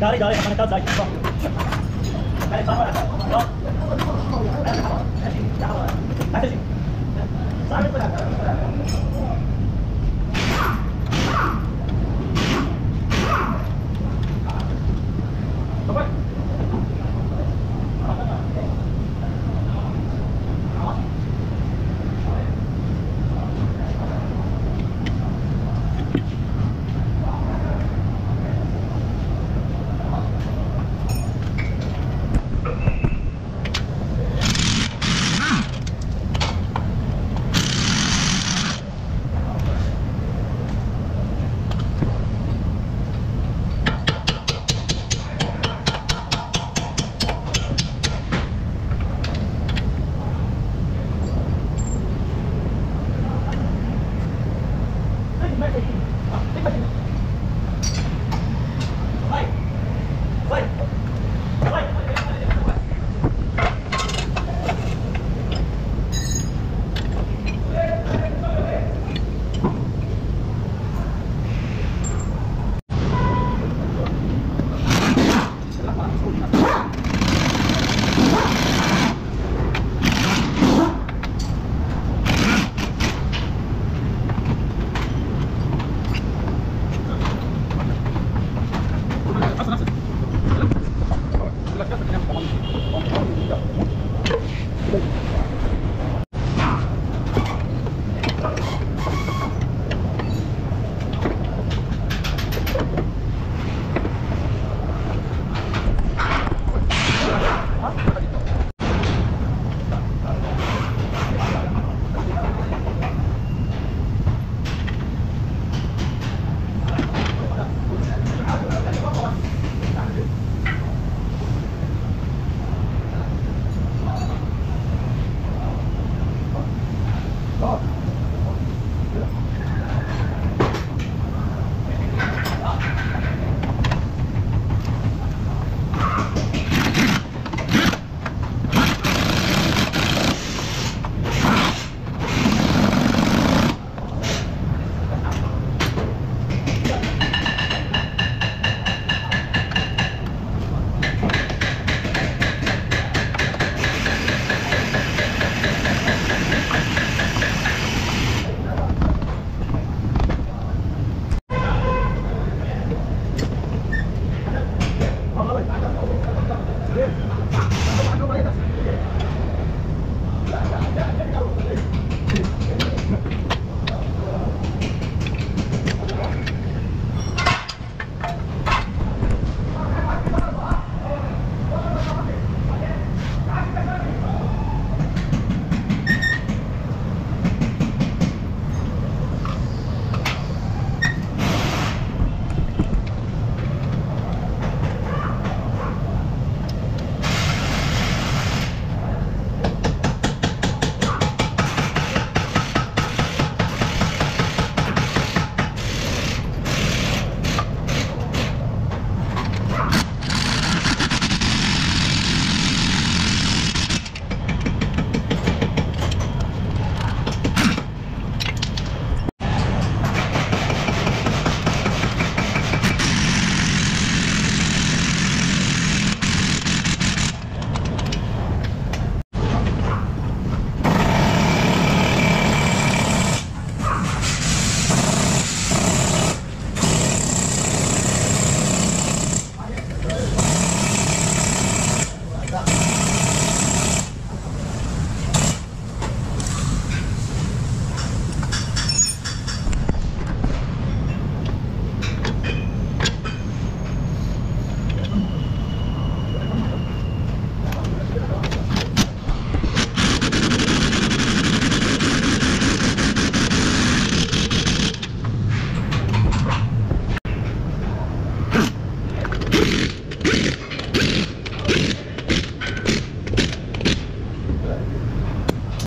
Đó, đi, đi, mình đã rời khỏi phòng.